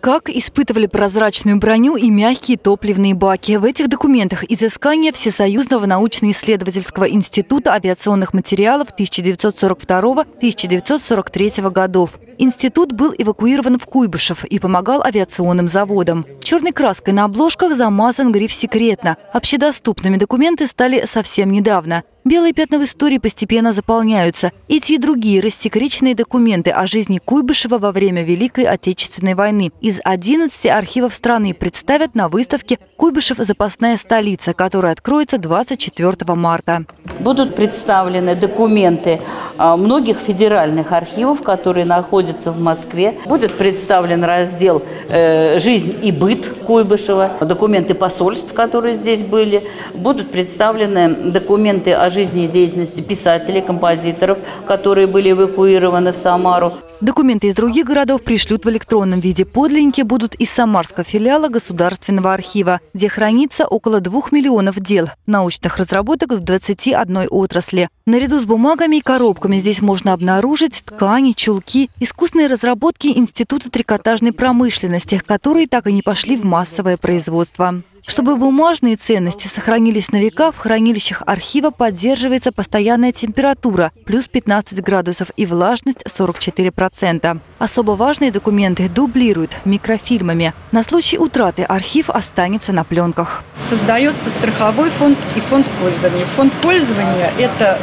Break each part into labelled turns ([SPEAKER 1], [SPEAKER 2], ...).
[SPEAKER 1] Как испытывали прозрачную броню и мягкие топливные баки. В этих документах изыскания Всесоюзного научно-исследовательского института авиационных материалов 1942-1943 годов. Институт был эвакуирован в Куйбышев и помогал авиационным заводам. Черной краской на обложках замазан гриф «Секретно». Общедоступными документы стали совсем недавно. Белые пятна в истории постепенно заполняются. Эти и другие рассекреченные документы о жизни Куйбышева во время Великой Отечественной войны из 11 архивов страны представят на выставке «Куйбышев. Запасная столица», которая откроется 24 марта.
[SPEAKER 2] Будут представлены документы а, многих федеральных архивов, которые находятся в Москве. Будет представлен раздел э, «Жизнь и быт» Куйбышева, документы посольств, которые здесь были. Будут представлены документы о жизни и деятельности писателей, композиторов, которые были эвакуированы в Самару.
[SPEAKER 1] Документы из других городов пришлют в электронном виде. Подлинники будут из Самарского филиала Государственного архива, где хранится около двух миллионов дел научных разработок в 21 отрасли. Наряду с бумагами и коробками здесь можно обнаружить ткани, чулки, искусственные разработки Института трикотажной промышленности, которые так и не пошли в массовое производство. Чтобы бумажные ценности сохранились на века, в хранилищах архива поддерживается постоянная температура – плюс 15 градусов и влажность 44%. Особо важные документы дублируют микрофильмами. На случай утраты архив останется на пленках.
[SPEAKER 3] Создается страховой фонд и фонд пользования. Фонд пользования – это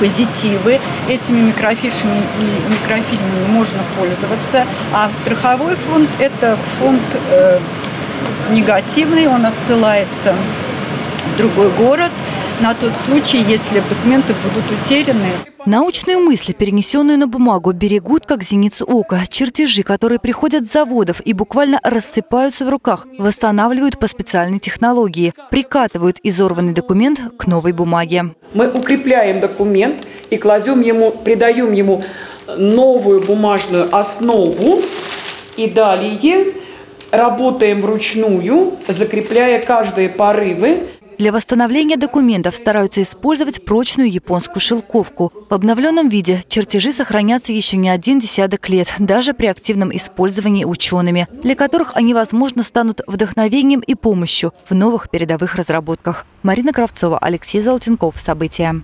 [SPEAKER 3] позитивы. Этими микрофишами и микрофильмами можно пользоваться. А страховой фонд – это фонд э, негативный, он отсылается в другой город на тот случай, если документы будут утеряны.
[SPEAKER 1] Научную мысль, перенесенную на бумагу, берегут как зеницу ока. Чертежи, которые приходят с заводов и буквально рассыпаются в руках, восстанавливают по специальной технологии, прикатывают изорванный документ к новой бумаге.
[SPEAKER 4] Мы укрепляем документ и кладем ему, придаем ему новую бумажную основу и далее работаем вручную, закрепляя каждые порывы.
[SPEAKER 1] Для восстановления документов стараются использовать прочную японскую шелковку. В обновленном виде чертежи сохранятся еще не один десяток лет, даже при активном использовании учеными, для которых они, возможно, станут вдохновением и помощью в новых передовых разработках. Марина Кравцова, Алексей Золотенков. События.